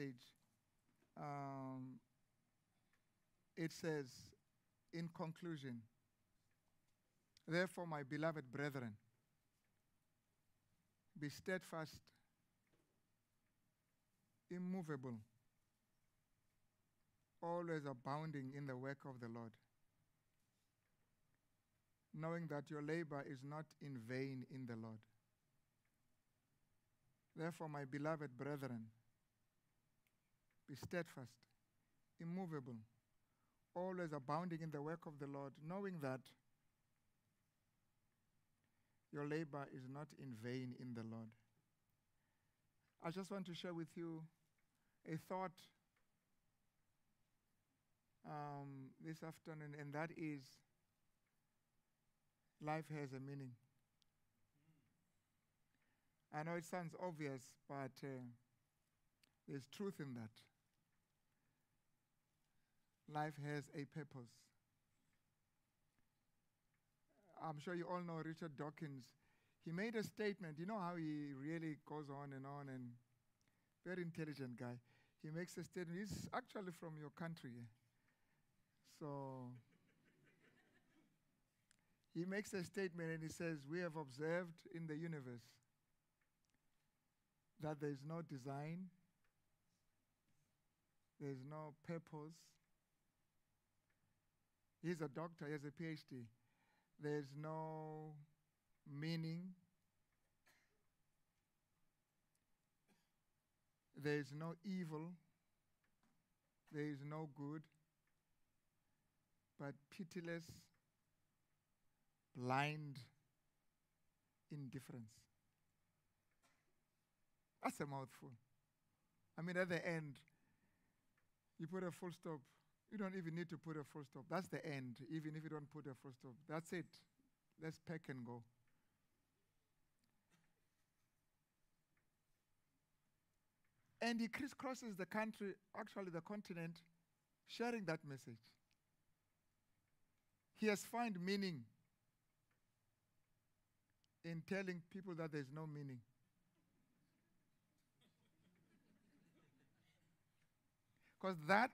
passage, um, it says, in conclusion, Therefore, my beloved brethren, be steadfast, immovable, always abounding in the work of the Lord, knowing that your labor is not in vain in the Lord. Therefore, my beloved brethren, be steadfast, immovable, always abounding in the work of the Lord, knowing that your labor is not in vain in the Lord. I just want to share with you a thought um, this afternoon, and that is life has a meaning. I know it sounds obvious, but uh, there's truth in that. Life has a purpose. I'm sure you all know Richard Dawkins. He made a statement. You know how he really goes on and on and very intelligent guy. He makes a statement. He's actually from your country. So he makes a statement and he says, We have observed in the universe that there is no design, there is no purpose. He's a doctor, he has a PhD. There's no meaning. There is no evil. There is no good. But pitiless, blind indifference. That's a mouthful. I mean, at the end, you put a full stop you don't even need to put a full stop. That's the end, even if you don't put a full stop. That's it. Let's pack and go. And he crisscrosses the country, actually the continent, sharing that message. He has found meaning in telling people that there's no meaning. Because that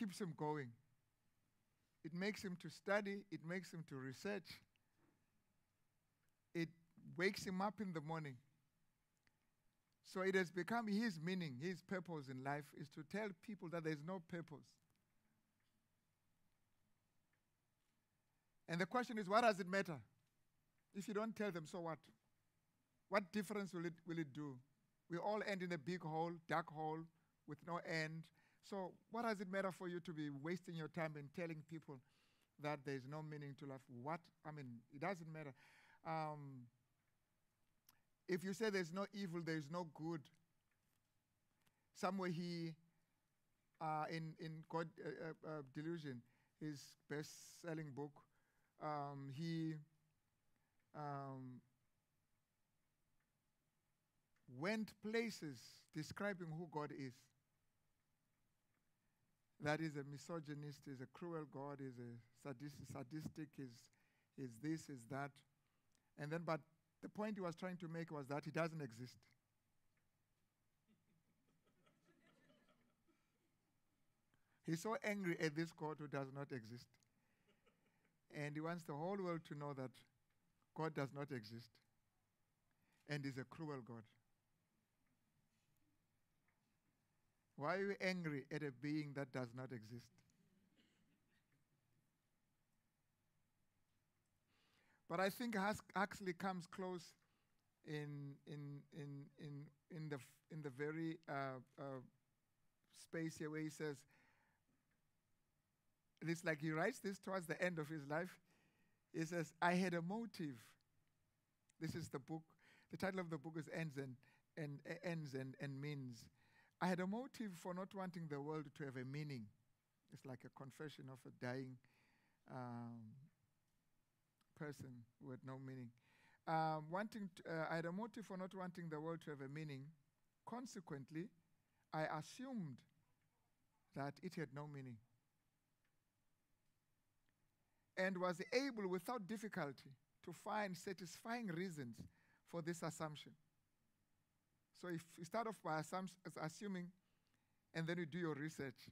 keeps him going. It makes him to study, it makes him to research, it wakes him up in the morning. So it has become his meaning, his purpose in life is to tell people that there's no purpose. And the question is, what does it matter? If you don't tell them, so what? What difference will it, will it do? We all end in a big hole, dark hole, with no end. So, what does it matter for you to be wasting your time and telling people that there's no meaning to life? What? I mean, it doesn't matter. Um, if you say there's no evil, there's no good, somewhere he, uh, in, in God uh, uh, uh Delusion, his best selling book, um, he um, went places describing who God is that is a misogynist, is a cruel God, is a sadistic, sadistic is, is this, is that. And then, but the point he was trying to make was that he doesn't exist. He's so angry at this God who does not exist. And he wants the whole world to know that God does not exist and is a cruel God. Why are you angry at a being that does not exist? But I think Huxley comes close in, in, in, in, in, the, in the very uh, uh, space here where he says, it's like he writes this towards the end of his life. He says, I had a motive. This is the book. The title of the book is Ends and, and Ends and, and Means. I had a motive for not wanting the world to have a meaning. It's like a confession of a dying um, person who had no meaning. Um, wanting uh, I had a motive for not wanting the world to have a meaning. Consequently, I assumed that it had no meaning. And was able, without difficulty, to find satisfying reasons for this assumption. So if you start off by assuming, and then you do your research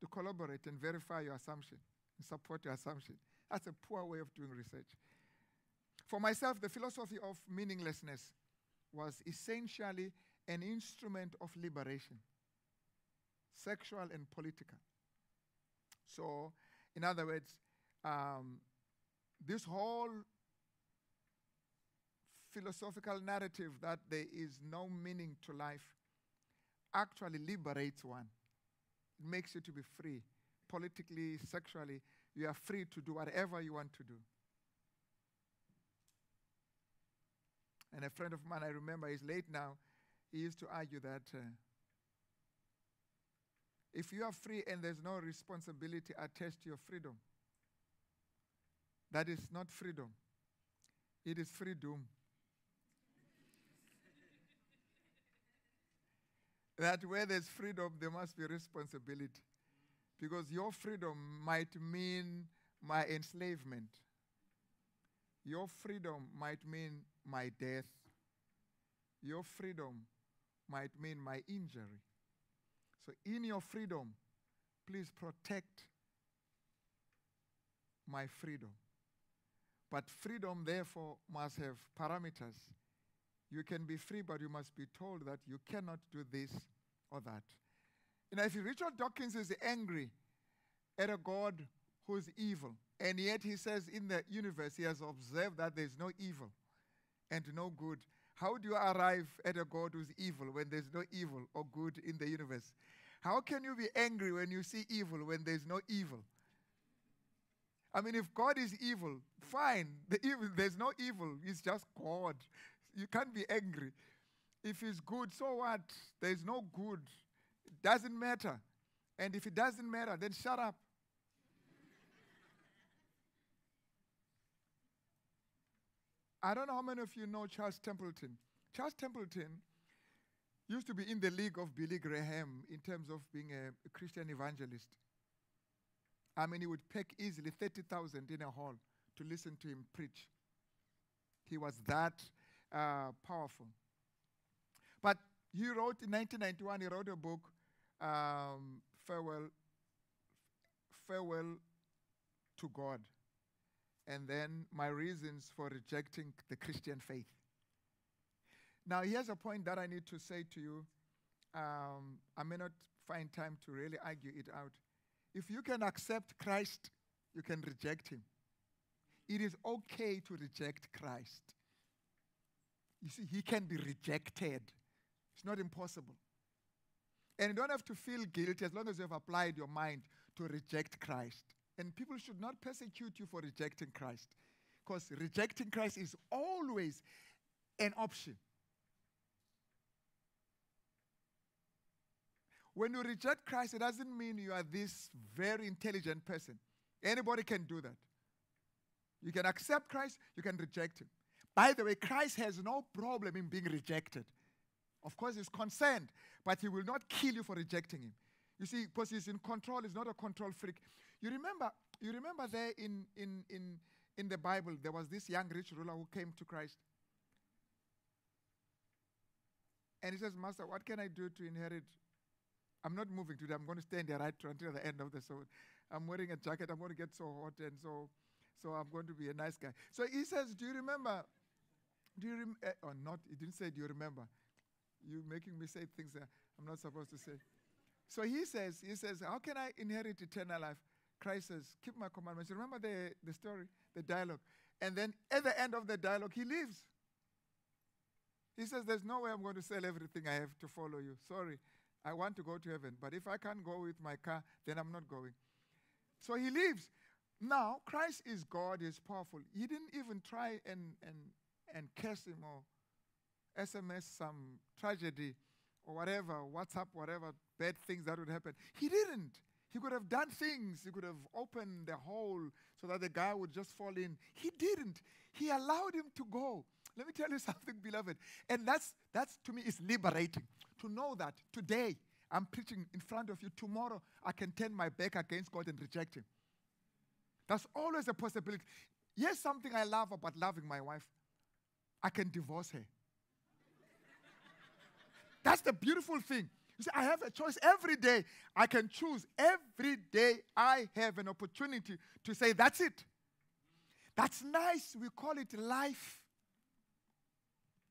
to collaborate and verify your assumption and support your assumption, that's a poor way of doing research. For myself, the philosophy of meaninglessness was essentially an instrument of liberation, sexual and political. So, in other words, um, this whole philosophical narrative that there is no meaning to life actually liberates one. It makes you to be free. Politically, sexually, you are free to do whatever you want to do. And a friend of mine, I remember, he's late now, he used to argue that uh, if you are free and there's no responsibility attached to your freedom, that is not freedom, it is freedom. That where there's freedom, there must be responsibility. Because your freedom might mean my enslavement. Your freedom might mean my death. Your freedom might mean my injury. So, in your freedom, please protect my freedom. But freedom, therefore, must have parameters. You can be free, but you must be told that you cannot do this or that. You know, if Richard Dawkins is angry at a God who's evil, and yet he says in the universe he has observed that there's no evil and no good, how do you arrive at a God who's evil when there's no evil or good in the universe? How can you be angry when you see evil when there's no evil? I mean, if God is evil, fine. The evil, there's no evil. He's just God. You can't be angry. If He's good, so what? There's no good. It doesn't matter. And if it doesn't matter, then shut up. I don't know how many of you know Charles Templeton. Charles Templeton used to be in the league of Billy Graham in terms of being a, a Christian evangelist. I mean, he would pack easily 30,000 in a hall to listen to him preach. He was that uh, powerful. He wrote in 1991, he wrote a book, um, Farewell, Farewell to God and then my reasons for rejecting the Christian faith. Now, here's a point that I need to say to you. Um, I may not find time to really argue it out. If you can accept Christ, you can reject him. It is okay to reject Christ. You see, he can be rejected, it's not impossible. And you don't have to feel guilty as long as you have applied your mind to reject Christ. And people should not persecute you for rejecting Christ. Because rejecting Christ is always an option. When you reject Christ, it doesn't mean you are this very intelligent person. Anybody can do that. You can accept Christ, you can reject him. By the way, Christ has no problem in being rejected. Of course, he's concerned, but he will not kill you for rejecting him. You see, because he's in control, he's not a control freak. You remember, you remember there in, in, in, in the Bible, there was this young rich ruler who came to Christ. And he says, Master, what can I do to inherit? I'm not moving today. I'm going to stay in there right until the end of the sermon. I'm wearing a jacket. I'm going to get so hot, and so, so I'm going to be a nice guy. So he says, Do you remember? Do you remember? Uh, or not? He didn't say, Do you remember? You're making me say things that I'm not supposed to say. So he says, He says, How can I inherit eternal life? Christ says, Keep my commandments. Remember the, the story, the dialogue. And then at the end of the dialogue, he leaves. He says, There's no way I'm going to sell everything I have to follow you. Sorry. I want to go to heaven. But if I can't go with my car, then I'm not going. So he leaves. Now, Christ is God, He's powerful. He didn't even try and, and, and curse him or SMS some tragedy or whatever, WhatsApp, whatever bad things that would happen. He didn't. He could have done things. He could have opened the hole so that the guy would just fall in. He didn't. He allowed him to go. Let me tell you something, beloved. And that's, that's to me, is liberating to know that today I'm preaching in front of you. Tomorrow I can turn my back against God and reject Him. That's always a possibility. Here's something I love about loving my wife I can divorce her. That's the beautiful thing. You see, I have a choice every day. I can choose. Every day I have an opportunity to say, that's it. That's nice. We call it life.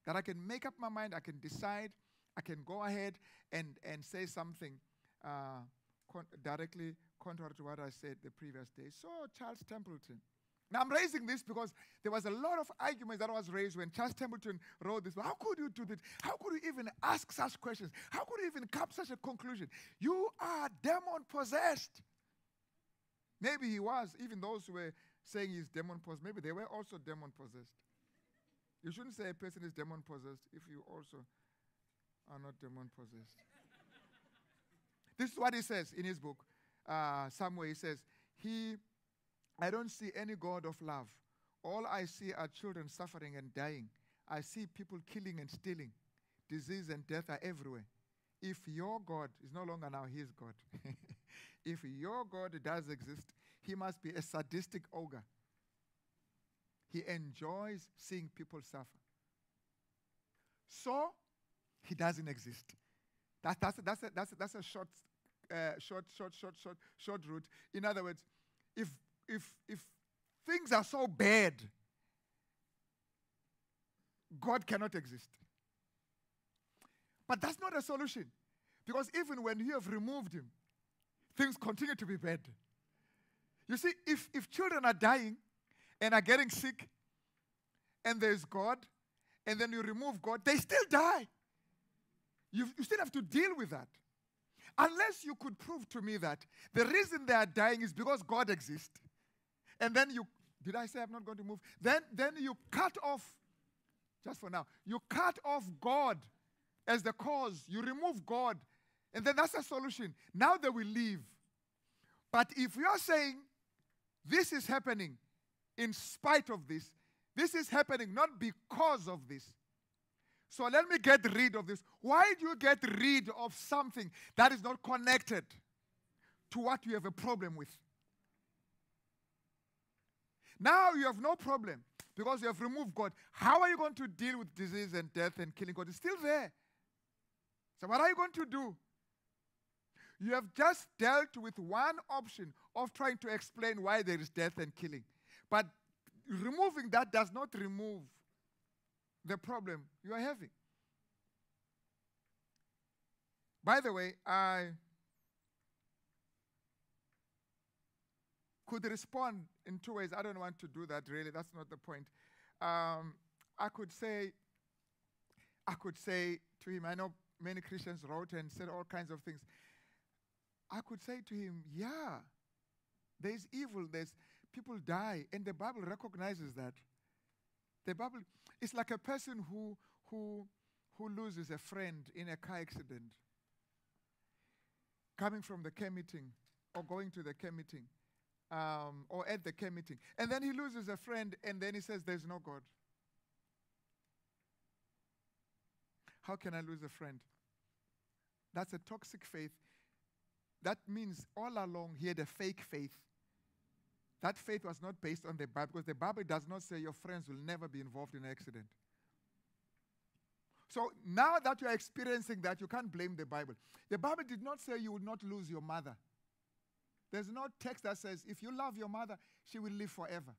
That I can make up my mind, I can decide, I can go ahead and, and say something uh, con- directly contrary to what I said the previous day. So, Charles Templeton. Now, I'm raising this because there was a lot of arguments that was raised when Charles Templeton wrote this. How could you do this? How could you even ask such questions? How could you even come to such a conclusion? You are demon possessed. Maybe he was, even those who were saying he's demon possessed, maybe they were also demon possessed. You shouldn't say a person is demon possessed if you also are not demon possessed. this is what he says in his book. Uh, somewhere he says, He I don't see any God of love. All I see are children suffering and dying. I see people killing and stealing. Disease and death are everywhere. If your God is no longer now his God, if your God does exist, he must be a sadistic ogre. He enjoys seeing people suffer. So, he doesn't exist. That, that's, that's, a, that's, a, that's a short, uh, short, short, short, short, short route. In other words, if if, if things are so bad, God cannot exist. But that's not a solution. Because even when you have removed him, things continue to be bad. You see, if, if children are dying and are getting sick, and there's God, and then you remove God, they still die. You, you still have to deal with that. Unless you could prove to me that the reason they are dying is because God exists and then you did I say I'm not going to move? Then then you cut off, just for now, you cut off God as the cause. You remove God, and then that's a solution. Now they will leave. But if you are saying this is happening in spite of this, this is happening not because of this. So let me get rid of this. Why do you get rid of something that is not connected to what you have a problem with? Now you have no problem because you have removed God. How are you going to deal with disease and death and killing God? It's still there. So, what are you going to do? You have just dealt with one option of trying to explain why there is death and killing. But removing that does not remove the problem you are having. By the way, I could respond in two ways. I don't want to do that really. That's not the point. Um, I could say, I could say to him, I know many Christians wrote and said all kinds of things. I could say to him, yeah, there's evil, there's people die, and the Bible recognizes that. The Bible is like a person who who who loses a friend in a car accident, coming from the care meeting or going to the care meeting um, or at the care meeting. And then he loses a friend and then he says, There's no God. How can I lose a friend? That's a toxic faith. That means all along he had a fake faith. That faith was not based on the Bible because the Bible does not say your friends will never be involved in an accident. So now that you are experiencing that, you can't blame the Bible. The Bible did not say you would not lose your mother. There's no text that says, if you love your mother, she will live forever.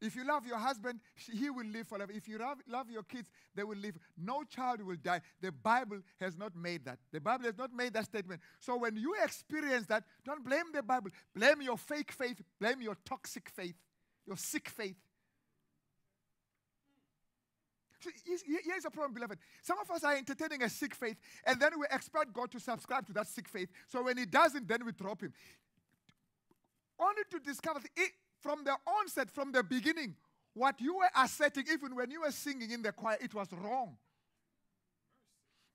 If you love your husband, he will live forever. If you love, love, your kids, they will live. No child will die. The Bible has not made that. The Bible has not made that statement. So when you experience that, don't blame the Bible. Blame your fake faith. Blame your toxic faith, your sick faith. Here's a problem, beloved. Some of us are entertaining a sick faith, and then we expect God to subscribe to that sick faith. So when He doesn't, then we drop Him. Only to discover it, from the onset, from the beginning, what you were asserting, even when you were singing in the choir, it was wrong.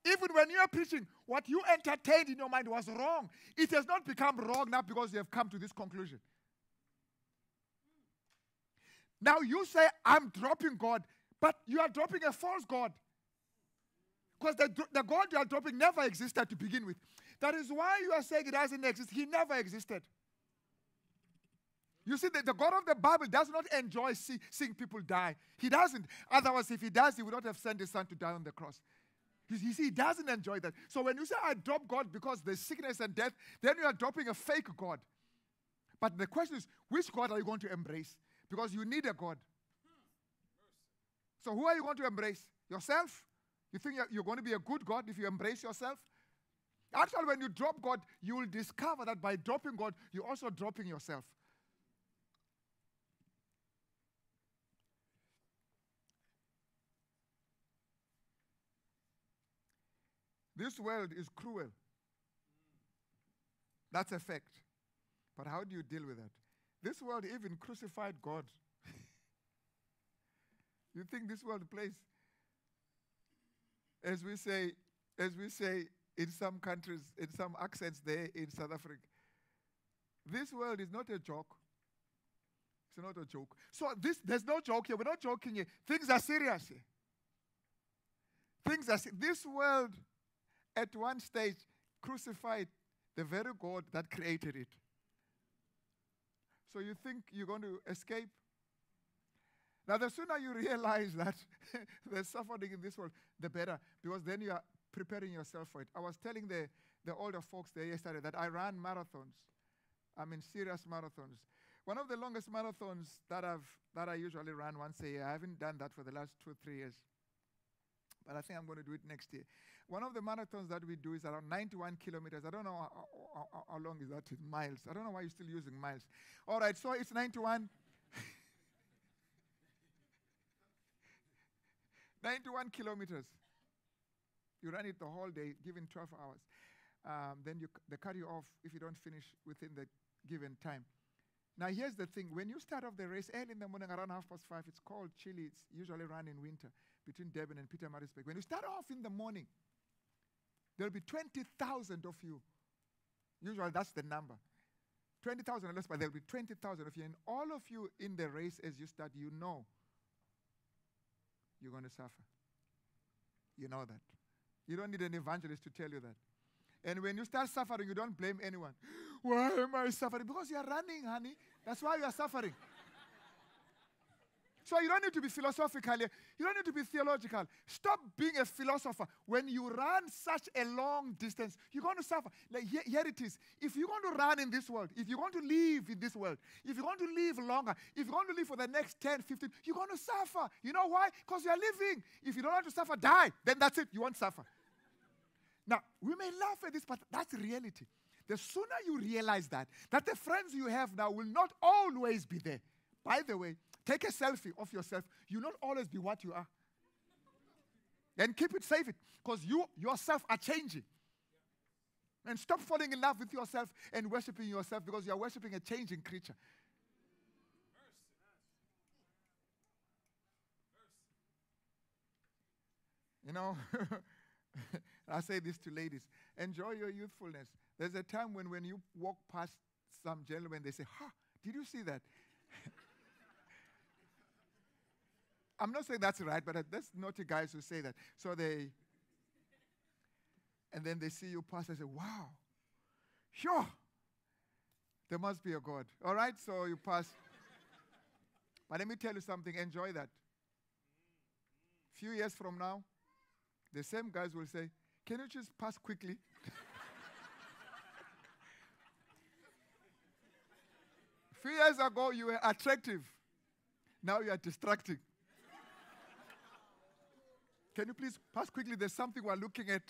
Even when you are preaching, what you entertained in your mind was wrong. It has not become wrong now because you have come to this conclusion. Now you say, I'm dropping God. But you are dropping a false God. Because the, the God you are dropping never existed to begin with. That is why you are saying it doesn't exist. He never existed. You see, the, the God of the Bible does not enjoy see, seeing people die. He doesn't. Otherwise, if he does, he would not have sent his son to die on the cross. You see, he doesn't enjoy that. So when you say, I drop God because there's sickness and death, then you are dropping a fake God. But the question is, which God are you going to embrace? Because you need a God. So who are you going to embrace? Yourself? You think you're going to be a good God if you embrace yourself? Actually, when you drop God, you will discover that by dropping God, you're also dropping yourself. This world is cruel. That's a fact. But how do you deal with that? This world even crucified God. You think this world plays? As we say, as we say in some countries, in some accents there in South Africa, this world is not a joke. It's not a joke. So this there's no joke here. We're not joking here. Things are serious here. Things are this world at one stage crucified the very God that created it. So you think you're going to escape? Now, the sooner you realize that there's suffering in this world, the better, because then you are preparing yourself for it. I was telling the, the older folks there yesterday that I ran marathons. I mean, serious marathons. One of the longest marathons that, I've, that I usually run once a year, I haven't done that for the last two, or three years. But I think I'm going to do it next year. One of the marathons that we do is around 91 kilometers. I don't know how, how, how long is that in miles. I don't know why you're still using miles. All right, so it's 91. 91 kilometers. You run it the whole day, given 12 hours. Um, then you, they cut you off if you don't finish within the given time. Now, here's the thing when you start off the race early in the morning around half past five, it's called chilly. It's usually run in winter between Durban and Pietermaritzburg. When you start off in the morning, There'll be 20,000 of you. Usually that's the number. 20,000 or less, but there'll be 20,000 of you. And all of you in the race as you start, you know you're going to suffer. You know that. You don't need an evangelist to tell you that. And when you start suffering, you don't blame anyone. Why am I suffering? Because you are running, honey. That's why you are suffering. So you don't need to be philosophical. You don't need to be theological. Stop being a philosopher. When you run such a long distance, you're going to suffer. Like here, here it is. If you're going to run in this world, if you're going to live in this world, if you're going to live longer, if you're going to live for the next 10, 15, you're going to suffer. You know why? Because you're living. If you don't want to suffer, die. Then that's it. You won't suffer. Now, we may laugh at this, but that's reality. The sooner you realize that, that the friends you have now will not always be there. By the way, Take a selfie of yourself. You'll not always be what you are. And keep it, save it, because you yourself are changing. And stop falling in love with yourself and worshiping yourself because you are worshiping a changing creature. You know, I say this to ladies enjoy your youthfulness. There's a time when, when you walk past some gentlemen, they say, Ha, did you see that? I'm not saying that's right, but there's naughty guys who say that. So they, and then they see you pass and say, wow, sure, there must be a God. All right, so you pass. but let me tell you something, enjoy that. Few years from now, the same guys will say, can you just pass quickly? Few years ago, you were attractive. Now you are distracting. Can you please pass quickly? There's something we're looking at.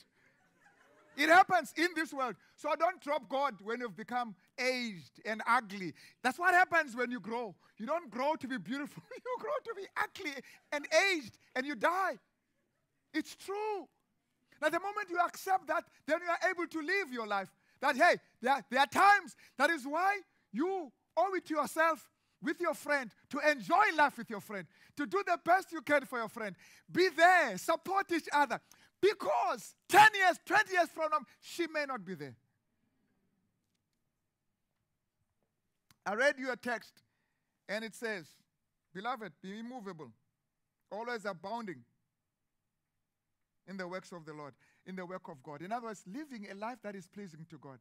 It happens in this world. So don't drop God when you've become aged and ugly. That's what happens when you grow. You don't grow to be beautiful, you grow to be ugly and aged and you die. It's true. Now, the moment you accept that, then you are able to live your life. That, hey, there, there are times, that is why you owe it to yourself with your friend, to enjoy life with your friend, to do the best you can for your friend. Be there, support each other. Because 10 years, 20 years from now, she may not be there. I read you a text, and it says, Beloved, be immovable, always abounding in the works of the Lord, in the work of God. In other words, living a life that is pleasing to God.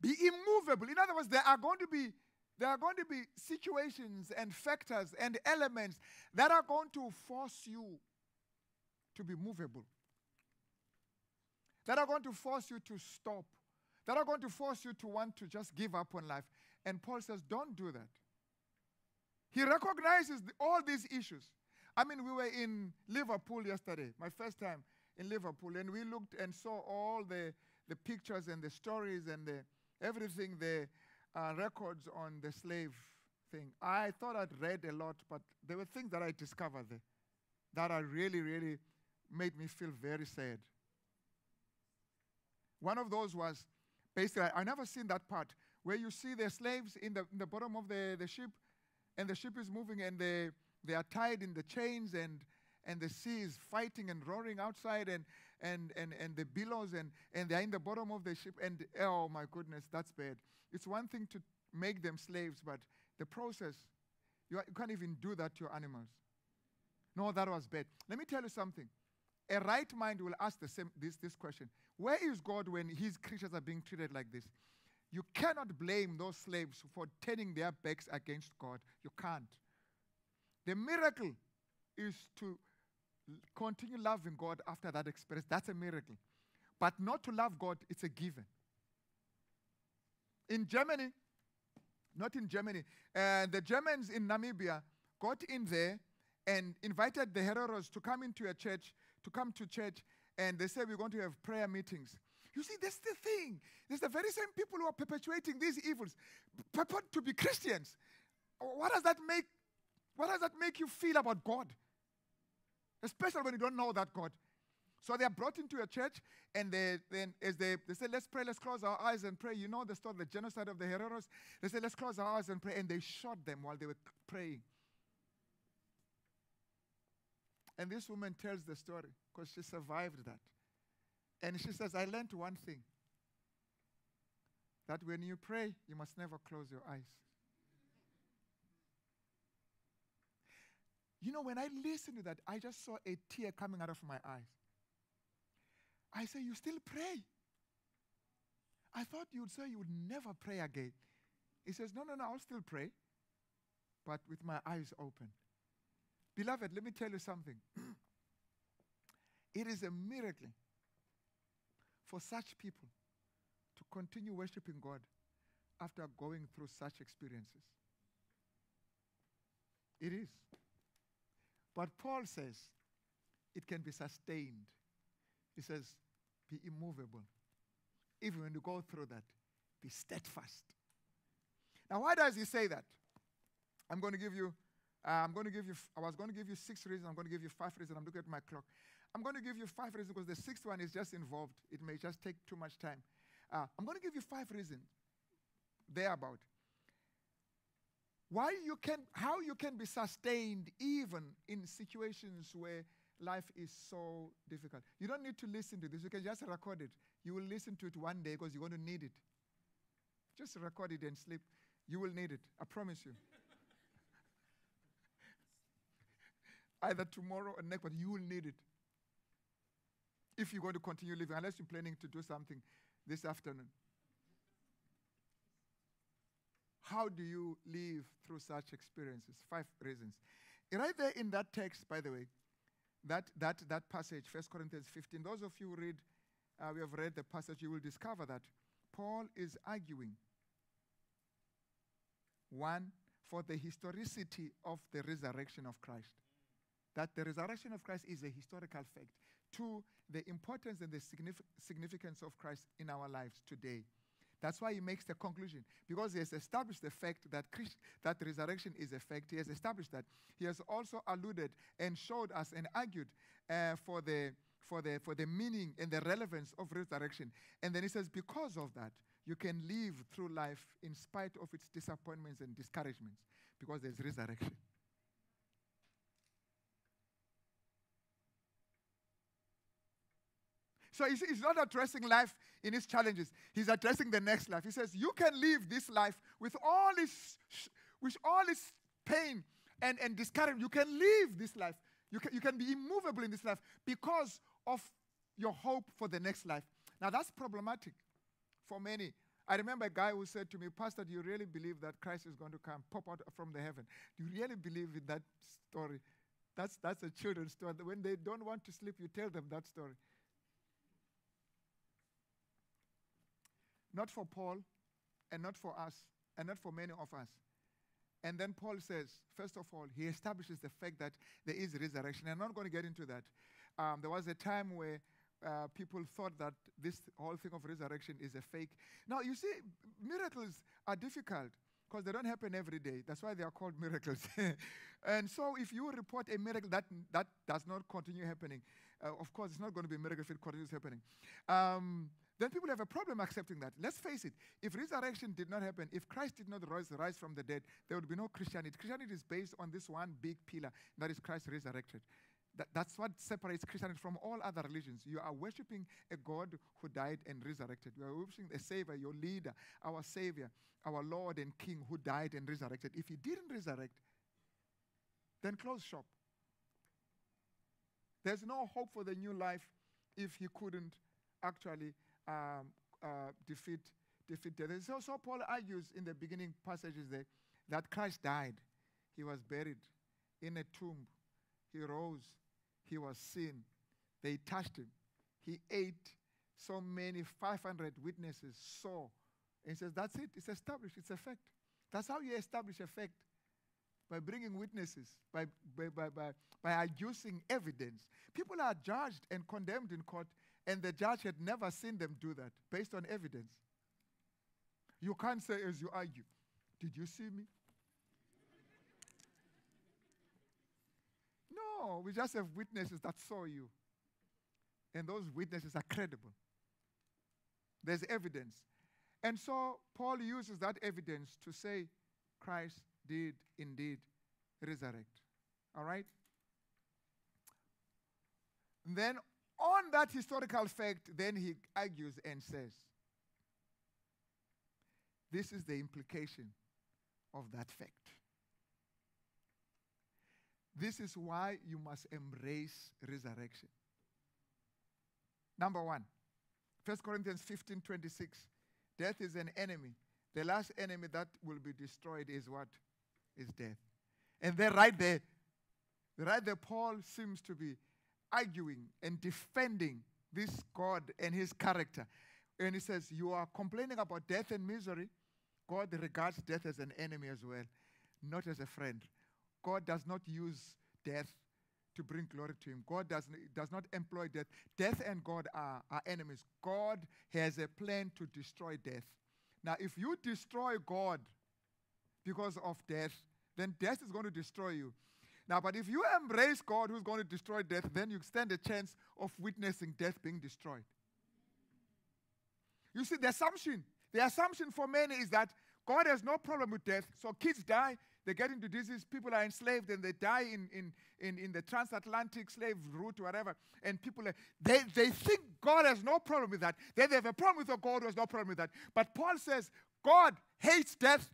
Be immovable. In other words, there are going to be there are going to be situations and factors and elements that are going to force you to be movable. that are going to force you to stop, that are going to force you to want to just give up on life. And Paul says, don't do that. He recognizes the, all these issues. I mean, we were in Liverpool yesterday, my first time in Liverpool, and we looked and saw all the, the pictures and the stories and the, everything, the uh, records on the slave thing. I thought I'd read a lot, but there were things that I discovered there that are really, really made me feel very sad. One of those was basically, I, I never seen that part where you see the slaves in the, in the bottom of the, the ship, and the ship is moving, and they, they are tied in the chains, and, and the sea is fighting and roaring outside, and, and, and, and the billows, and, and they're in the bottom of the ship, and oh my goodness, that's bad. It's one thing to make them slaves, but the process, you, you can't even do that to your animals. No, that was bad. Let me tell you something. A right mind will ask the same, this, this question Where is God when his creatures are being treated like this? You cannot blame those slaves for turning their backs against God. You can't. The miracle is to continue loving God after that experience. That's a miracle. But not to love God, it's a given. In Germany, not in Germany, uh, the Germans in Namibia got in there and invited the Hereros to come into a church, to come to church, and they said, We're going to have prayer meetings. You see, that's the thing. There's the very same people who are perpetuating these evils, purport to be Christians. What does that make? What does that make you feel about God? Especially when you don't know that God. So they are brought into a church, and they, then as they, they say, let's pray, let's close our eyes and pray. You know the story, the genocide of the Hereros. They say, let's close our eyes and pray, and they shot them while they were praying. And this woman tells the story because she survived that. And she says, I learned one thing that when you pray, you must never close your eyes. You know, when I listened to that, I just saw a tear coming out of my eyes. I say, You still pray? I thought you would say you would never pray again. He says, No, no, no, I'll still pray, but with my eyes open. Beloved, let me tell you something. it is a miracle for such people to continue worshiping God after going through such experiences. It is. But Paul says it can be sustained. He says, be immovable. Even when you go through that, be steadfast. Now, why does he say that? I'm going to give you, uh, I'm going to give you, I was going to give you six reasons. I'm going to give you five reasons. I'm looking at my clock. I'm going to give you five reasons because the sixth one is just involved. It may just take too much time. Uh, I'm going to give you five reasons thereabout. Why you can, how you can be sustained even in situations where life is so difficult. You don't need to listen to this. You can just record it. You will listen to it one day because you're going to need it. Just record it and sleep. You will need it. I promise you. Either tomorrow or next, but you will need it if you're going to continue living, unless you're planning to do something this afternoon. How do you live through such experiences? Five reasons. Right there in that text, by the way, that, that, that passage, 1 Corinthians 15, those of you who read, uh, we have read the passage, you will discover that Paul is arguing one, for the historicity of the resurrection of Christ. That the resurrection of Christ is a historical fact. Two, the importance and the significance of Christ in our lives today. That's why he makes the conclusion. Because he has established the fact that, Christ, that resurrection is a fact. He has established that. He has also alluded and showed us and argued uh, for, the, for, the, for the meaning and the relevance of resurrection. And then he says, because of that, you can live through life in spite of its disappointments and discouragements, because there's resurrection. So he's, he's not addressing life in its challenges. He's addressing the next life. He says, You can live this life with all its, with all its pain and, and discouragement. You can live this life. You can, you can be immovable in this life because of your hope for the next life. Now, that's problematic for many. I remember a guy who said to me, Pastor, do you really believe that Christ is going to come, pop out from the heaven? Do you really believe in that story? That's, that's a children's story. When they don't want to sleep, you tell them that story. Not for Paul, and not for us, and not for many of us. And then Paul says, first of all, he establishes the fact that there is resurrection. I'm not going to get into that. Um, there was a time where uh, people thought that this whole thing of resurrection is a fake. Now, you see, miracles are difficult because they don't happen every day. That's why they are called miracles. and so, if you report a miracle that, that does not continue happening, uh, of course, it's not going to be a miracle if it continues happening. Um, then people have a problem accepting that. Let's face it, if resurrection did not happen, if Christ did not rise, rise from the dead, there would be no Christianity. Christianity is based on this one big pillar, that is Christ resurrected. That, that's what separates Christianity from all other religions. You are worshiping a God who died and resurrected. You are worshiping a Savior, your leader, our Savior, our Lord and King who died and resurrected. If He didn't resurrect, then close shop. There's no hope for the new life if He couldn't actually um, uh, defeat, defeat death. So, so Paul argues in the beginning passages there that Christ died. He was buried in a tomb. He rose he was seen. They touched him. He ate so many 500 witnesses saw. And he says, That's it. It's established. It's a fact. That's how you establish a fact by bringing witnesses, by, by, by, by, by adducing evidence. People are judged and condemned in court, and the judge had never seen them do that based on evidence. You can't say as you argue, Did you see me? No, we just have witnesses that saw you. And those witnesses are credible. There's evidence. And so Paul uses that evidence to say Christ did indeed resurrect. All right? Then on that historical fact, then he argues and says, This is the implication of that fact. This is why you must embrace resurrection. Number one, 1 Corinthians 15 26. Death is an enemy. The last enemy that will be destroyed is what? Is death. And then right there, right there, Paul seems to be arguing and defending this God and his character. And he says, You are complaining about death and misery. God regards death as an enemy as well, not as a friend. God does not use death to bring glory to Him. God does, does not employ death. Death and God are, are enemies. God has a plan to destroy death. Now, if you destroy God because of death, then death is going to destroy you. Now, but if you embrace God who's going to destroy death, then you stand a chance of witnessing death being destroyed. You see, the assumption, the assumption for many is that God has no problem with death. So kids die, they get into disease, people are enslaved and they die in, in, in, in the transatlantic slave route, whatever. And people, they, they think God has no problem with that. They, they have a problem with a God who has no problem with that. But Paul says God hates death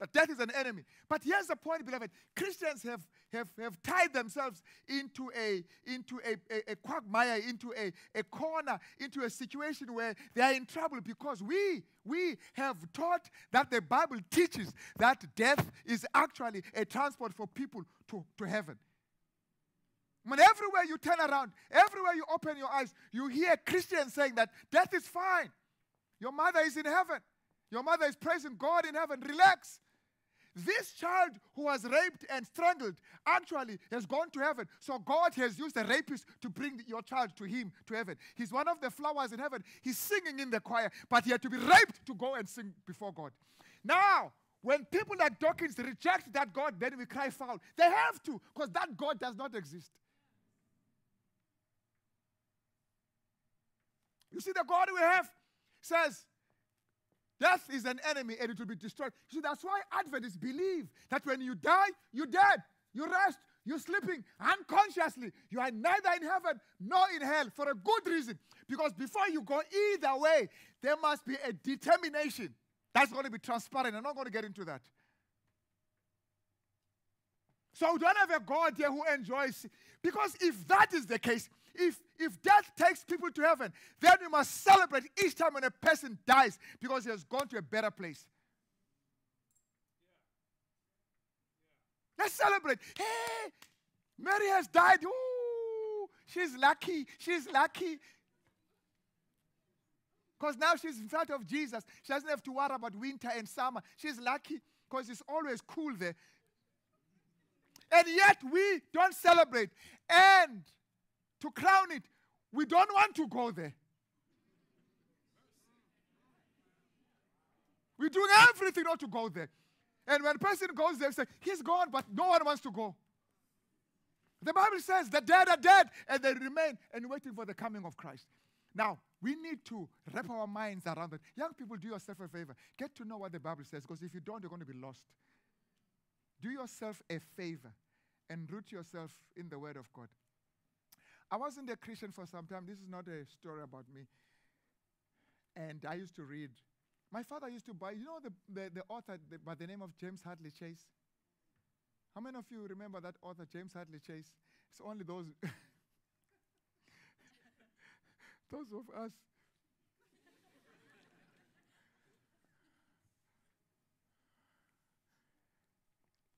that death is an enemy. But here's the point, beloved. Christians have, have, have tied themselves into a into a, a, a quagmire, into a, a corner, into a situation where they are in trouble because we we have taught that the Bible teaches that death is actually a transport for people to, to heaven. When everywhere you turn around, everywhere you open your eyes, you hear Christians saying that death is fine. Your mother is in heaven. Your mother is praising God in heaven. Relax. This child who was raped and strangled actually has gone to heaven. So God has used the rapist to bring your child to him to heaven. He's one of the flowers in heaven. He's singing in the choir, but he had to be raped to go and sing before God. Now, when people like Dawkins reject that God, then we cry foul. They have to, because that God does not exist. You see, the God we have says, Death is an enemy and it will be destroyed. See, that's why Adventists believe that when you die, you're dead. You rest. You're sleeping unconsciously. You are neither in heaven nor in hell for a good reason. Because before you go either way, there must be a determination. That's going to be transparent. I'm not going to get into that. So don't have a God here who enjoys. Because if that is the case, if, if death takes people to heaven, then we must celebrate each time when a person dies because he has gone to a better place. Let's celebrate. Hey, Mary has died. Ooh, she's lucky. She's lucky. Because now she's in front of Jesus. She doesn't have to worry about winter and summer. She's lucky because it's always cool there. And yet we don't celebrate. And to crown it, we don't want to go there. We're doing everything not to go there. And when a person goes there, say, he's gone, but no one wants to go. The Bible says the dead are dead and they remain and waiting for the coming of Christ. Now, we need to wrap our minds around it. Young people, do yourself a favor. Get to know what the Bible says because if you don't, you're going to be lost. Do yourself a favor and root yourself in the Word of God. I wasn't a Christian for some time. This is not a story about me. And I used to read my father used to buy, you know, the, the, the author the, by the name of James Hadley Chase? How many of you remember that author, James Hadley Chase? It's only those, those of us.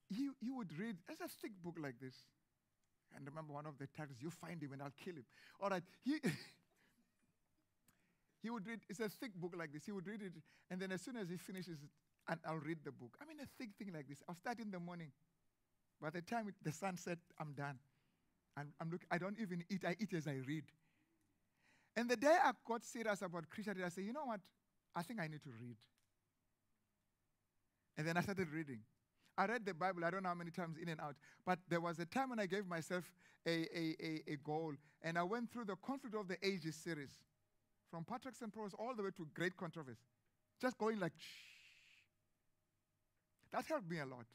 he, he would read, it's a thick book like this. And remember one of the titles, you find him and I'll kill him. All right, he. He would read, it's a thick book like this. He would read it, and then as soon as he finishes it, and I'll read the book. I mean, a thick thing like this. I'll start in the morning. By the time it, the sun set, I'm done. And I'm look, I don't even eat, I eat as I read. And the day I got serious about Christianity, I said, you know what? I think I need to read. And then I started reading. I read the Bible, I don't know how many times in and out, but there was a time when I gave myself a, a, a, a goal, and I went through the Conflict of the Ages series from Patriarchs and Prophets all the way to Great Controversy. Just going like, shh. That helped me a lot.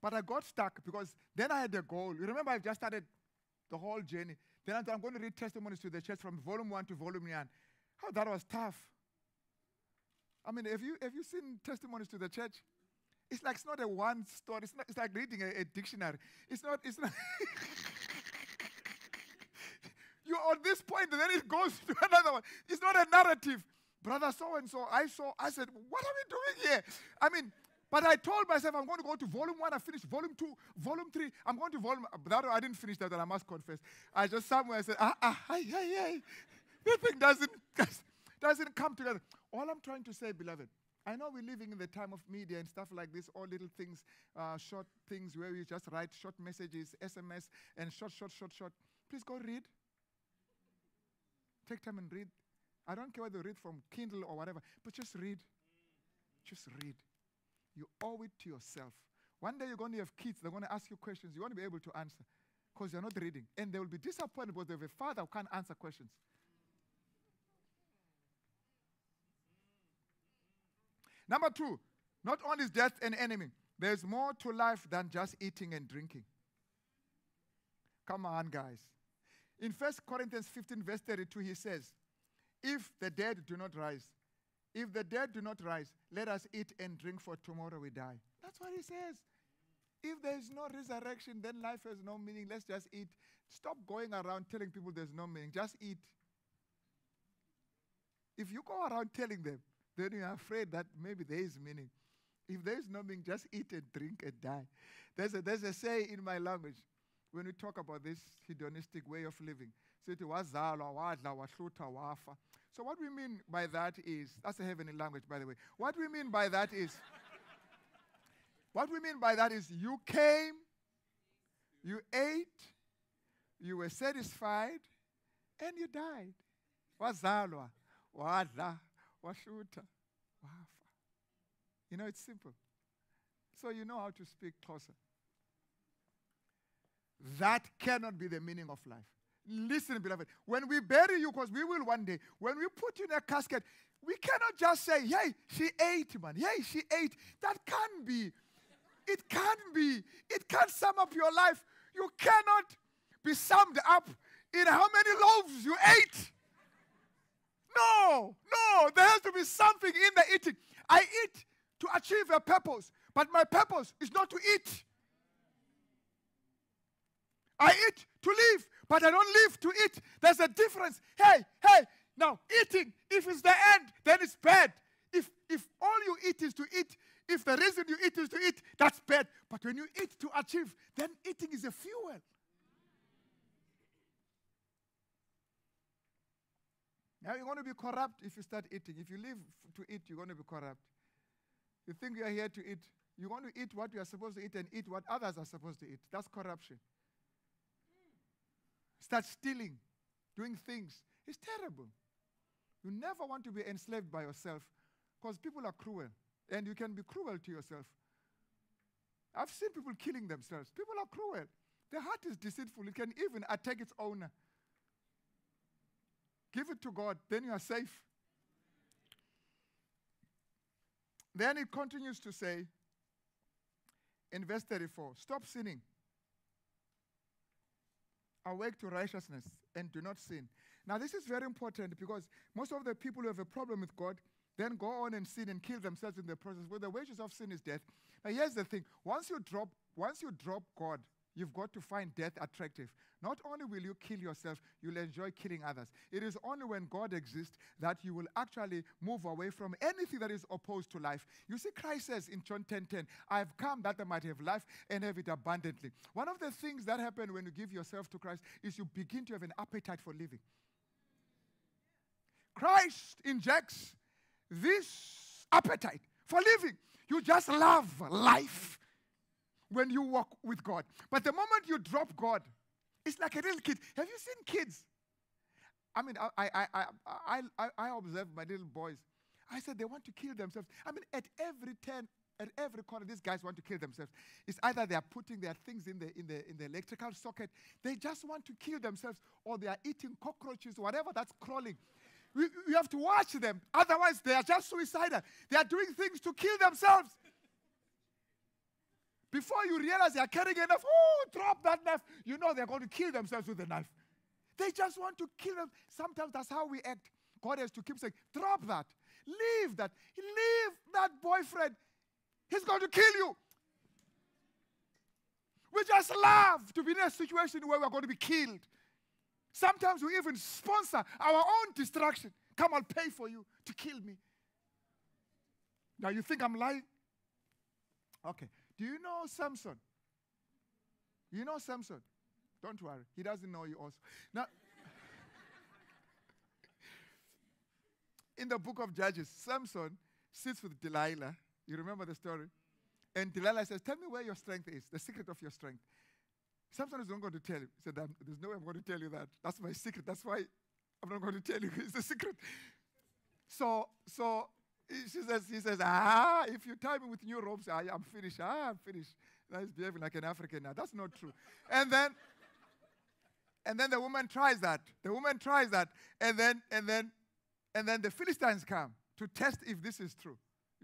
But I got stuck because then I had a goal. You remember, I've just started the whole journey. Then I'm going to read testimonies to the church from volume one to volume nine. How that was tough. I mean, have you, have you seen testimonies to the church? It's like it's not a one story. It's, not, it's like reading a, a dictionary. It's not. It's not. You're on this point, and then it goes to another one. It's not a narrative. Brother so and so, I saw, I said, What are we doing here? I mean, but I told myself I'm going to go to volume one. I finished volume two, volume three. I'm going to volume. That I didn't finish that. I must confess. I just somewhere I said, ah ah hi hi hi. This thing doesn't doesn't come together. All I'm trying to say, beloved, I know we're living in the time of media and stuff like this. All little things, uh, short things where we just write short messages, SMS, and short, short, short, short. Please go read. Take time and read. I don't care whether you read from Kindle or whatever, but just read. Just read. You owe it to yourself. One day you're going to have kids, they're going to ask you questions. You want to be able to answer because you're not reading. And they will be disappointed because they have a father who can't answer questions. Number two, not only is death an enemy, there's more to life than just eating and drinking. Come on, guys. In 1 Corinthians 15, verse 32, he says, If the dead do not rise, if the dead do not rise, let us eat and drink, for tomorrow we die. That's what he says. If there is no resurrection, then life has no meaning. Let's just eat. Stop going around telling people there's no meaning. Just eat. If you go around telling them, then you're afraid that maybe there is meaning. If there is no meaning, just eat and drink and die. There's a, there's a say in my language when we talk about this hedonistic way of living. So what we mean by that is, that's a heavenly language, by the way. What we mean by that is, what we mean by that is you came, you ate, you were satisfied, and you died. Washuta, wafa. You know, it's simple. So you know how to speak Xhosa. That cannot be the meaning of life. Listen, beloved, when we bury you, because we will one day, when we put you in a casket, we cannot just say, hey, she ate, man. Hey, she ate. That can't be. It can't be. It can't sum up your life. You cannot be summed up in how many loaves you ate. No, no, there has to be something in the eating. I eat to achieve a purpose, but my purpose is not to eat. I eat to live, but I don't live to eat. There's a difference. Hey, hey, now eating, if it's the end, then it's bad. If if all you eat is to eat, if the reason you eat is to eat, that's bad. But when you eat to achieve, then eating is a fuel. Now you're going to be corrupt if you start eating. If you live to eat, you're going to be corrupt. You think you are here to eat. You want to eat what you are supposed to eat and eat what others are supposed to eat. That's corruption. Start stealing, doing things. It's terrible. You never want to be enslaved by yourself because people are cruel and you can be cruel to yourself. I've seen people killing themselves. People are cruel. The heart is deceitful. It can even attack its owner. Give it to God, then you are safe. Then it continues to say in verse 34 stop sinning. Awake to righteousness and do not sin. Now, this is very important because most of the people who have a problem with God then go on and sin and kill themselves in the process. Well, the wages of sin is death. Now, here's the thing: once you drop, once you drop God, you've got to find death attractive. Not only will you kill yourself, you'll enjoy killing others. It is only when God exists that you will actually move away from anything that is opposed to life. You see, Christ says in John 10 10, I have come that I might have life and have it abundantly. One of the things that happen when you give yourself to Christ is you begin to have an appetite for living. Christ injects this appetite for living. You just love life when you walk with God. But the moment you drop God, it's like a little kid. Have you seen kids? I mean, I, I, I, I, I, observe my little boys. I said they want to kill themselves. I mean, at every turn, at every corner, these guys want to kill themselves. It's either they are putting their things in the, in the, in the electrical socket, they just want to kill themselves, or they are eating cockroaches, whatever that's crawling. We, we have to watch them. Otherwise, they are just suicidal. They are doing things to kill themselves. Before you realize they are carrying a knife, oh, drop that knife. You know they're going to kill themselves with the knife. They just want to kill them. Sometimes that's how we act. God has to keep saying, drop that. Leave that. Leave that boyfriend. He's going to kill you. We just love to be in a situation where we're going to be killed. Sometimes we even sponsor our own destruction. Come, I'll pay for you to kill me. Now you think I'm lying? Okay. Do you know Samson? You know Samson? Don't worry. He doesn't know you also. Now, in the book of Judges, Samson sits with Delilah. You remember the story? And Delilah says, Tell me where your strength is, the secret of your strength. Samson is not going to tell you. He said, There's no way I'm going to tell you that. That's my secret. That's why I'm not going to tell you. It's a secret. So, so she says, he says, ah, if you tie me with new ropes, I, I'm finished. Ah, I'm finished. Now he's behaving like an African now. That's not true. and then, and then the woman tries that. The woman tries that, and then, and then, and then the Philistines come to test if this is true.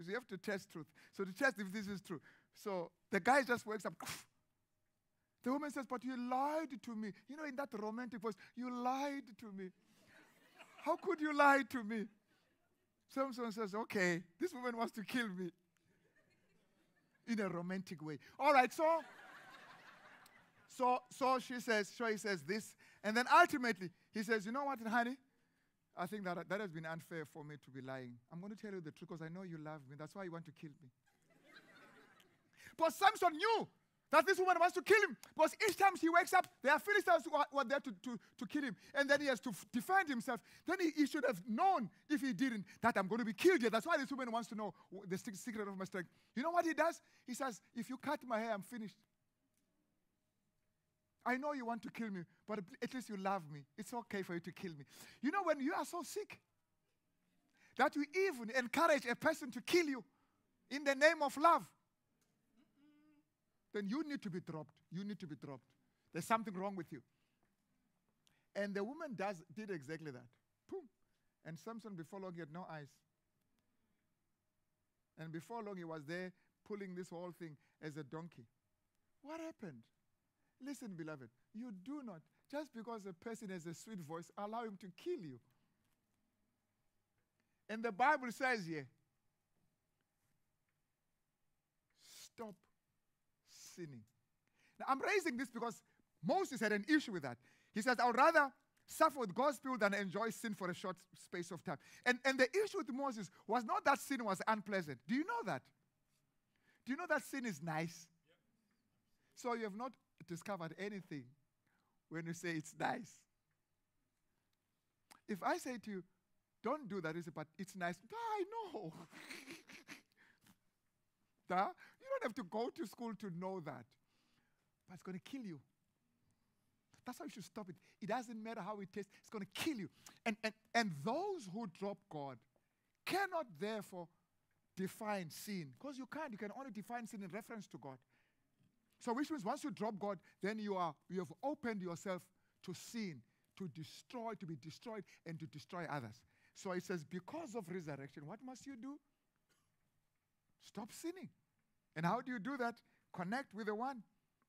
You have to test truth. So to test if this is true. So the guy just wakes up. The woman says, But you lied to me. You know, in that romantic voice, you lied to me. How could you lie to me? Samson says, Okay, this woman wants to kill me in a romantic way. All right, so so so she says, so he says this, and then ultimately he says, You know what, honey? I think that that has been unfair for me to be lying. I'm going to tell you the truth because I know you love me. That's why you want to kill me. but Samson knew that this woman wants to kill him. Because each time he wakes up, there are Philistines who are, who are there to, to, to kill him. And then he has to f- defend himself. Then he, he, should have known, if he didn't, that I'm going to be killed here. That's why this woman wants to know the secret of my strength. You know what he does? He says, If you cut my hair, I'm finished. I know you want to kill me, but at least you love me. It's okay for you to kill me. You know, when you are so sick, that you even encourage a person to kill you in the name of love then you need to be dropped. You need to be dropped. There's something wrong with you. And the woman does, did exactly that. Boom. And Samson, before long, he had no eyes. And before long, he was there pulling this whole thing as a donkey. What happened? Listen, beloved, you do not, just because a person has a sweet voice, allow him to kill you. And the Bible says here, stop sinning. Now, I'm raising this because Moses had an issue with that. He says, I would rather suffer with God's people than enjoy sin for a short space of time. And, and the issue with Moses was not that sin was unpleasant. Do you know that? Do you know that sin is nice? So you have not discovered anything when you say it's nice. If I say to you, don't do that. Said, but it's nice. I know. You don't have to go to school to know that. But it's going to kill you. That's how you should stop it. It doesn't matter how it tastes, it's going to kill you. And, and, and those who drop God cannot therefore define sin. Because you can't. You can only define sin in reference to God. So which means once you drop God, then you are you have opened yourself to sin, to destroy, to be destroyed, and to destroy others. So it says, because of resurrection, what must you do? Stop sinning. And how do you do that? Connect with the one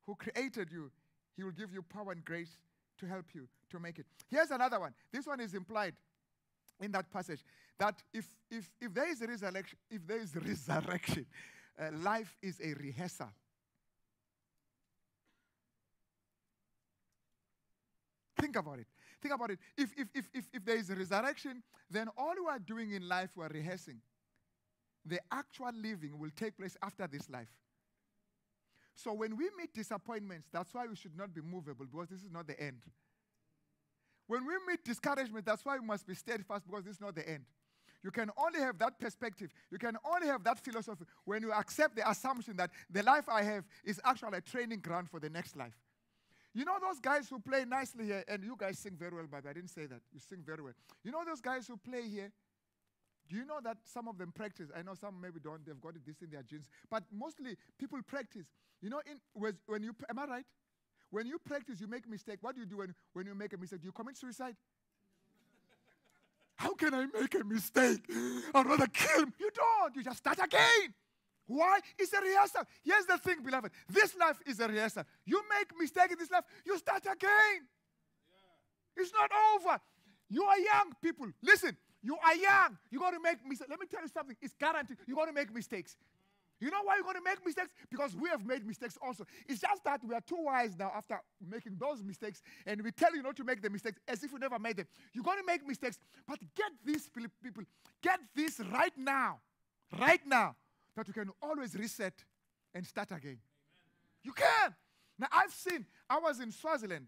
who created you. He will give you power and grace to help you to make it. Here's another one. This one is implied in that passage that if, if, if there is a resurrection, if there is resurrection, uh, life is a rehearsal. Think about it. Think about it. If, if, if, if, if there is a resurrection, then all we are doing in life, we are rehearsing. The actual living will take place after this life. So when we meet disappointments, that's why we should not be movable because this is not the end. When we meet discouragement, that's why we must be steadfast because this is not the end. You can only have that perspective. You can only have that philosophy when you accept the assumption that the life I have is actually a training ground for the next life. You know those guys who play nicely here, and you guys sing very well, but I didn't say that. You sing very well. You know those guys who play here? Do you know that some of them practice? I know some maybe don't, they've got this in their genes, but mostly people practice. You know, in, when you, am I right? When you practice, you make mistake. What do you do when, when you make a mistake? Do you commit suicide? How can I make a mistake? I'd rather kill him. You don't. You just start again. Why? It's a rehearsal. Here's the thing, beloved. This life is a rehearsal. You make mistake in this life, you start again. Yeah. It's not over. You are young people. Listen, you are young. You're going to make mistakes. Let me tell you something. It's guaranteed. You're going to make mistakes. You know why you're going to make mistakes? Because we have made mistakes also. It's just that we are too wise now after making those mistakes, and we tell you not to make the mistakes as if you never made them. You're going to make mistakes, but get these people, get this right now. Right now that you can always reset and start again. Amen. You can. Now, I've seen, I was in Swaziland.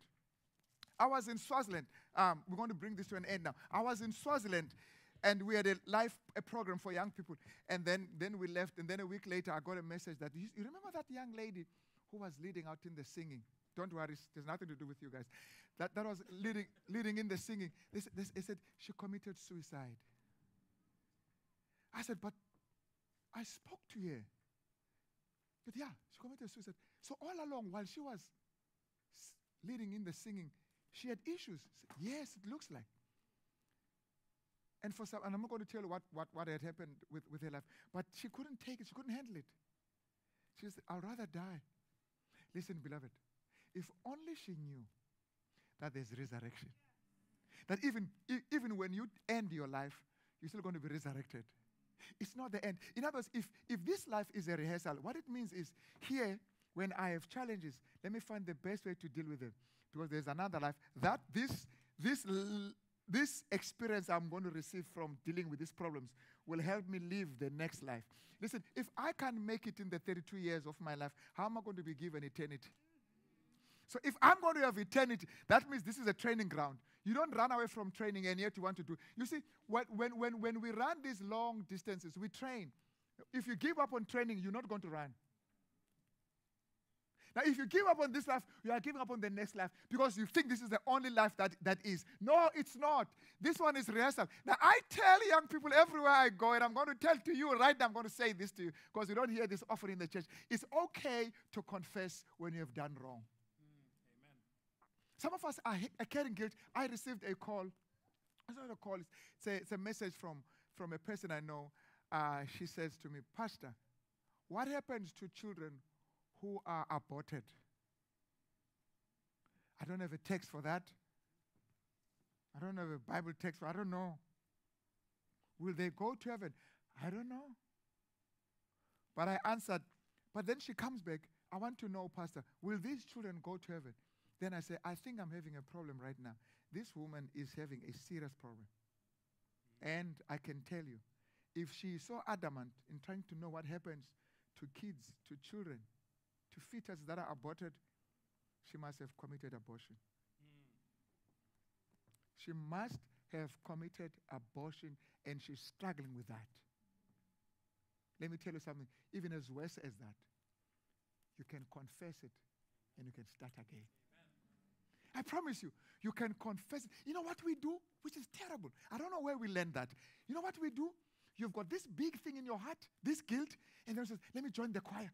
I was in Swaziland. Um, we're going to bring this to an end now. I was in Swaziland and we had a life a program for young people. And then, then we left. And then a week later, I got a message that you, you remember that young lady who was leading out in the singing? Don't worry, there's nothing to do with you guys. That, that was leading, leading in the singing. They, they, they said she committed suicide. I said, but I spoke to her. But yeah, she committed suicide. So all along, while she was leading in the singing, she had issues. Yes, it looks like. And for some, and I'm not going to tell you what, what, what had happened with, with her life, but she couldn't take it. She couldn't handle it. She said, I'd rather die. Listen, beloved, if only she knew that there's resurrection. That even, even when you end your life, you're still going to be resurrected. It's not the end. In other words, if, if this life is a rehearsal, what it means is here, when I have challenges, let me find the best way to deal with them. Because there's another life. That this this this experience I'm going to receive from dealing with these problems will help me live the next life. Listen, if I can't make it in the 32 years of my life, how am I going to be given eternity? So if I'm going to have eternity, that means this is a training ground. You don't run away from training and yet you want to do. You see, when, when, when, when we run these long distances, we train. If you give up on training, you're not going to run. Now, if you give up on this life, you are giving up on the next life because you think this is the only life that, that is. No, it's not. This one is rehearsal. Now, I tell young people everywhere I go, and I'm going to tell to you right now, I'm going to say this to you because you don't hear this often in the church. It's okay to confess when you have done wrong. Amen. Some of us are, are carrying guilt. I received a call. It's not a call, it's a, it's a message from, from a person I know. Uh, she says to me, Pastor, what happens to children who are aborted? I don't have a text for that. I don't have a Bible text for I don't know. Will they go to heaven? I don't know. But I answered, but then she comes back. I want to know, Pastor, will these children go to heaven? Then I say, I think I'm having a problem right now. This woman is having a serious problem. And I can tell you, if she is so adamant in trying to know what happens to kids, to children, to fetus that are aborted, she must have committed abortion. Mm. She must have committed abortion and she's struggling with that. Let me tell you something, even as worse as that, you can confess it and you can start again. I promise you, you can confess. You know what we do, which is terrible. I don't know where we learned that. You know what we do? You've got this big thing in your heart, this guilt, and then says, "Let me join the choir."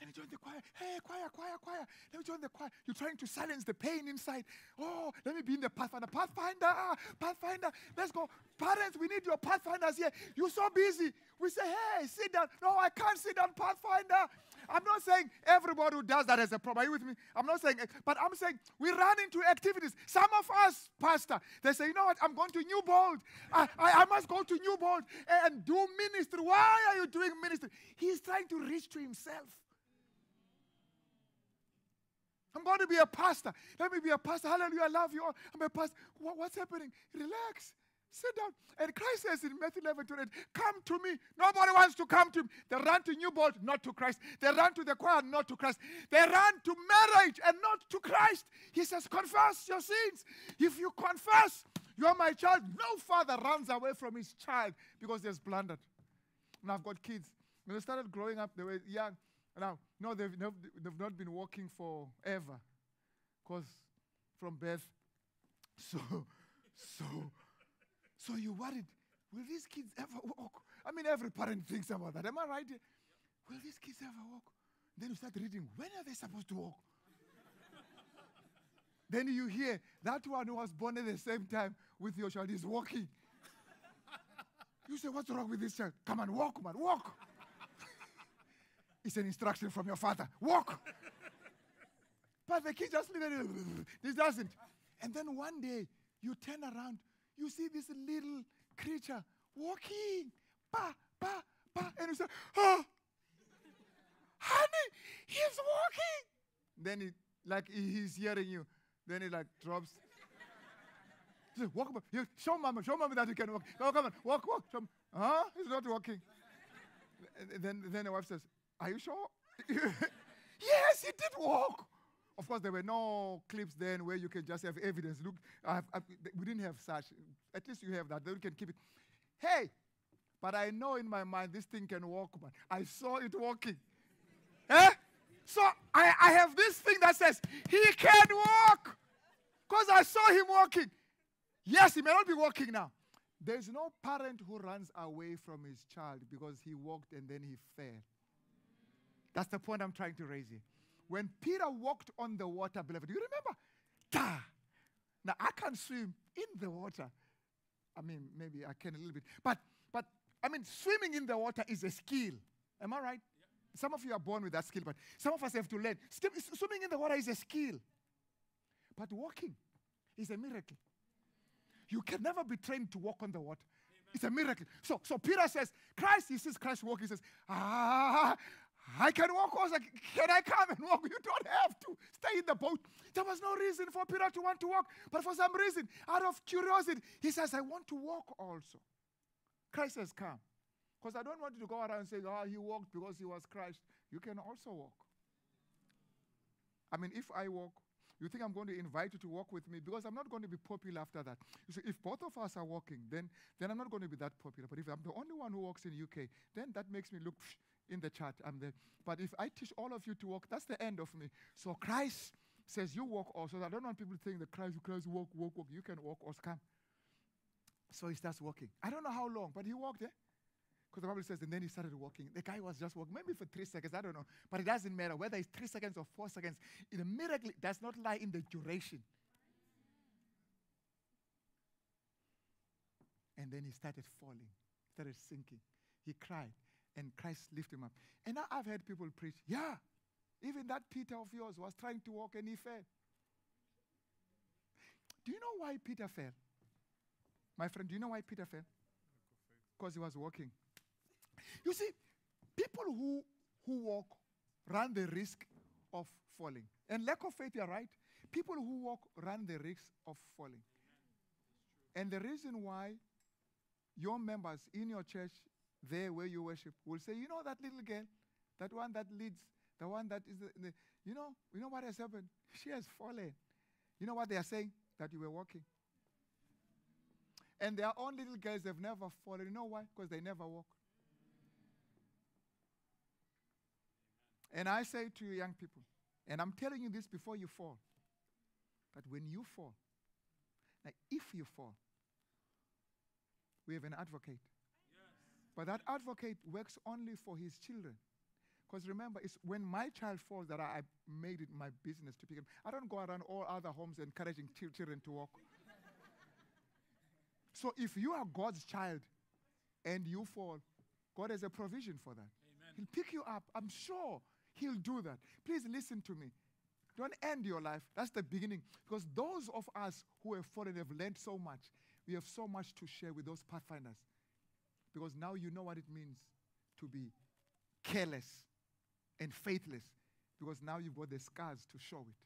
Let me join the choir. Hey, choir, choir, choir. Let me join the choir. You're trying to silence the pain inside. Oh, let me be in the Pathfinder. Pathfinder, Pathfinder. Let's go. Parents, we need your Pathfinders here. You're so busy. We say, hey, sit down. No, I can't sit down, Pathfinder. I'm not saying everybody who does that has a problem. Are you with me? I'm not saying, but I'm saying we run into activities. Some of us, Pastor, they say, you know what? I'm going to Newbold. I, I, I must go to Newbold and do ministry. Why are you doing ministry? He's trying to reach to himself. I'm going to be a pastor. Let me be a pastor. Hallelujah. I love you all. I'm a pastor. What, what's happening? Relax. Sit down. And Christ says in Matthew 11, 28, Come to me. Nobody wants to come to me. They run to Newbold, not to Christ. They run to the choir, not to Christ. They run to marriage and not to Christ. He says, Confess your sins. If you confess, you are my child. No father runs away from his child because they're blundered. And I've got kids. When they started growing up, they were young. Now, no, they've, they've not been walking forever because from birth. So, so, so you're worried, will these kids ever walk? I mean, every parent thinks about that. Am I right? Will these kids ever walk? Then you start reading, when are they supposed to walk? then you hear that one who was born at the same time with your child is walking. you say, What's wrong with this child? Come on, walk, man, walk. It's an instruction from your father. Walk. but the kid just. This doesn't. And then one day, you turn around, you see this little creature walking. Pa, pa, pa. And you say, oh, honey, he's walking. Then it, like he's hearing you. Then he like drops. Just walk, you, show mama, show mama that you can walk. Oh, come on, walk, walk. Show, huh? He's not walking. then, then the wife says, Are you sure? yes, he did walk. Of course, there were no clips then where you can just have evidence. Look, I've, I've, we didn't have such. At least you have that. Then you can keep it. Hey, but I know in my mind this thing can walk, man. I saw it walking. eh? So I, I have this thing that says he can walk because I saw him walking. Yes, he may not be walking now. There's no parent who runs away from his child because he walked and then he fell. That's the point I'm trying to raise here. When Peter walked on the water, beloved, do you remember? Ta! Now I can swim in the water. I mean, maybe I can a little bit. But but I mean, swimming in the water is a skill. Am I right? Yep. Some of you are born with that skill, but some of us have to learn. Swimming in the water is a skill. But walking is a miracle. You can never be trained to walk on the water. Amen. It's a miracle. So, so Peter says, Christ, he sees Christ walking. He says, Ah, I can walk also. Can I come and walk? You don't have to stay in the boat. There was no reason for Peter to want to walk, but for some reason, out of curiosity, he says, I want to walk also. Christ says, Come. Because I don't want you to go around saying, Oh, he walked because he was Christ. You can also walk. I mean, if I walk, you think I'm going to invite you to walk with me because I'm not going to be popular after that. You see, if both of us are walking, then, then I'm not going to be that popular. But if I'm the only one who walks in the UK, then that makes me look in the chat. I'm there. But if I teach all of you to walk, that's the end of me. So Christ says, You walk also. I don't want people to think that Christ, Christ, walk, walk, walk. You can walk or come. So he starts walking. I don't know how long, but he walked there. Eh? Because the Bible says, and then he started walking. The guy was just walking, maybe for three seconds, I don't know. But it doesn't matter whether it's three seconds or four seconds. The miracle does not lie in the duration. And then he started falling, started sinking. He cried and Christ lifted him up. And I've heard people preach, yeah, even that Peter of yours was trying to walk and he fell. Do you know why Peter fell? My friend, do you know why Peter fell? Because he was walking. You see, people who, who walk run the risk of falling. And lack of faith, you're right. People who walk run the risk of falling. And the reason why your members in your church there where you worship will say, you know that little girl, that one that leads, the one that is the, the, you know, you know what has happened? She has fallen. You know what they are saying? That you were walking. And their own little girls have never fallen. You know why? Because they never walk. And I say to you, young people, and I'm telling you this before you fall, that when you fall, like if you fall, we have an advocate. But that advocate works only for his children. Because remember, it's when my child falls that I, I made it my business to pick him. I don't go around all other homes encouraging children to walk. so if you are God's child and you fall, God has a provision for that. Amen. He'll pick you up. I'm sure He'll do that. Please listen to me. Don't end your life. That's the beginning. Because those of us who have fallen have learned so much. We have so much to share with those pathfinders. Because now you know what it means to be careless and faithless because now you've got the scars to show it.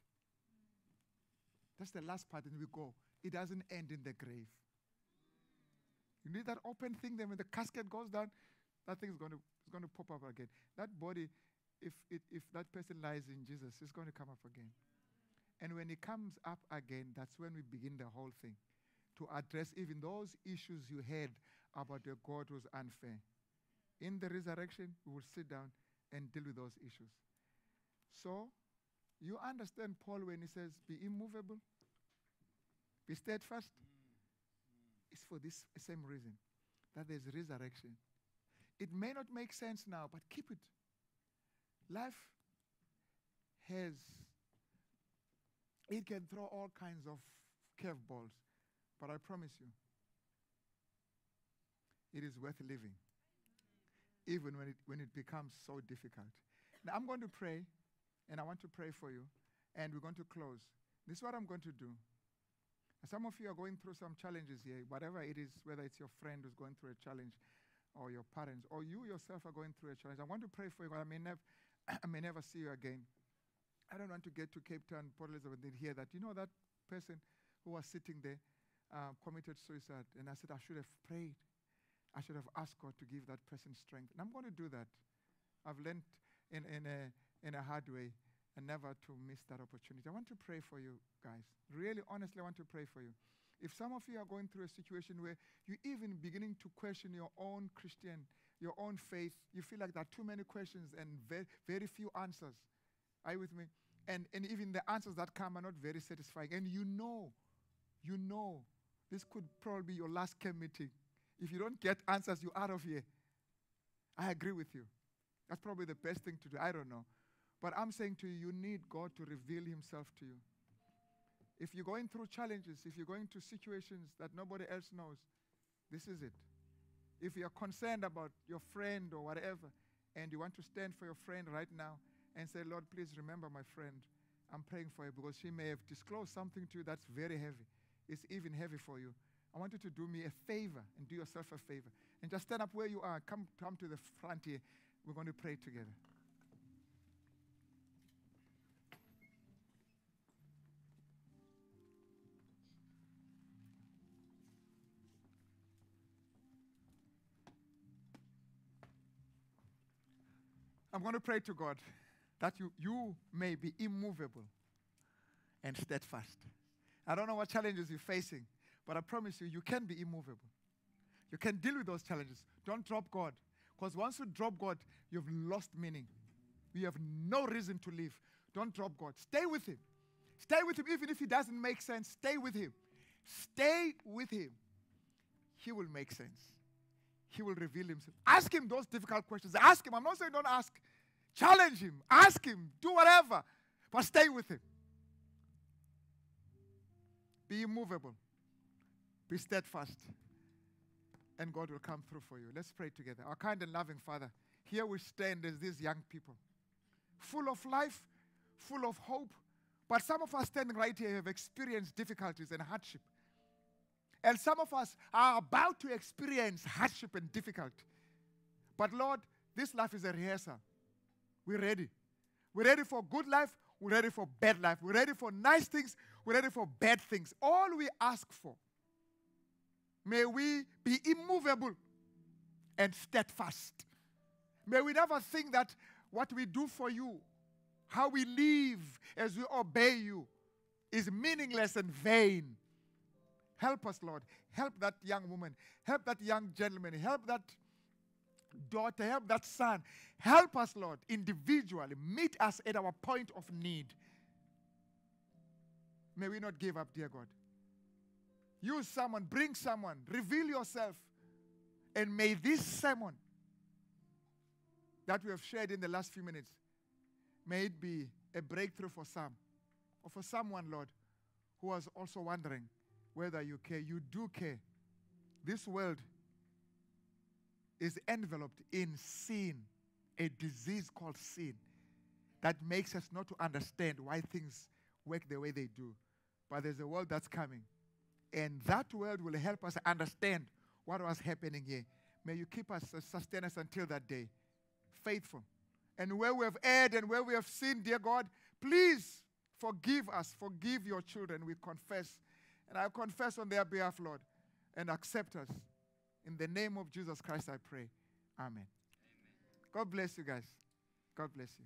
That's the last part, and we go. It doesn't end in the grave. You need that open thing, then when the casket goes down, that thing is going to, going to pop up again. That body, if, it, if that person lies in Jesus, it's going to come up again. And when it comes up again, that's when we begin the whole thing to address even those issues you had about your God was unfair. In the resurrection, we will sit down and deal with those issues. So, you understand Paul when he says, be immovable, be steadfast. It's for this same reason that there's resurrection. It may not make sense now, but keep it. Life has, it can throw all kinds of curveballs, but I promise you, it is worth living even when it, when it becomes so difficult. Now, I'm going to pray, and I want to pray for you, and we're going to close. This is what I'm going to do. Some of you are going through some challenges here, whatever it is, whether it's your friend who's going through a challenge, or your parents, or you yourself are going through a challenge. I want to pray for you, but I may, nev- I may never see you again. I don't want to get to Cape Town, Port Elizabeth, and hear that. You know that person who was sitting there uh, committed suicide, and I said, I should have prayed. I should have asked God to give that person strength. And I'm going to do that. I've learned in, in, a, in a hard way and never to miss that opportunity. I want to pray for you guys. Really, honestly, I want to pray for you. If some of you are going through a situation where you're even beginning to question your own Christian, your own faith, you feel like there are too many questions and very, very few answers. Are you with me? And, and even the answers that come are not very satisfying. And you know, you know, this could probably be your last camp meeting. If you don't get answers, you're out of here. I agree with you. That's probably the best thing to do. I don't know. But I'm saying to you, you need God to reveal Himself to you. If you're going through challenges, if you're going through situations that nobody else knows, this is it. If you're concerned about your friend or whatever, and you want to stand for your friend right now and say, Lord, please remember my friend. I'm praying for you because she may have disclosed something to you that's very heavy. It's even heavy for you. I want you to do me a favor and do yourself a favor. And just stand up where you are. Come, come to the front here. We're going to pray together. I'm going to pray to God that you, you may be immovable and steadfast. I don't know what challenges you're facing. But I promise you, you can be immovable. You can deal with those challenges. Don't drop God. Because once you drop God, you've lost meaning. You have no reason to live. Don't drop God. Stay with Him. Stay with Him even if He doesn't make sense. Stay with Him. Stay with Him. He will make sense. He will reveal Himself. Ask Him those difficult questions. Ask Him. I'm not saying don't ask. Challenge Him. Ask Him. Do whatever. But stay with Him. Be immovable. Be steadfast, and God will come through for you. Let's pray together. Our kind and loving Father, here we stand as these young people, full of life, full of hope. But some of us standing right here have experienced difficulties and hardship. And some of us are about to experience hardship and difficulty. But Lord, this life is a rehearsal. We're ready. We're ready for good life. We're ready for bad life. We're ready for nice things. We're ready for bad things. All we ask for May we be immovable and steadfast. May we never think that what we do for you, how we live as we obey you, is meaningless and vain. Help us, Lord. Help that young woman. Help that young gentleman. Help that daughter. Help that son. Help us, Lord, individually. Meet us at our point of need. May we not give up, dear God. Use someone, bring someone, reveal yourself. And may this sermon that we have shared in the last few minutes, may it be a breakthrough for some, or for someone, Lord, who was also wondering whether you care. You do care. This world is enveloped in sin, a disease called sin that makes us not to understand why things work the way they do. But there's a world that's coming. And that world will help us understand what was happening here. May you keep us, uh, sustain us until that day. Faithful. And where we have erred and where we have sinned, dear God, please forgive us. Forgive your children. We confess. And I confess on their behalf, Lord, and accept us. In the name of Jesus Christ, I pray. Amen. Amen. God bless you guys. God bless you.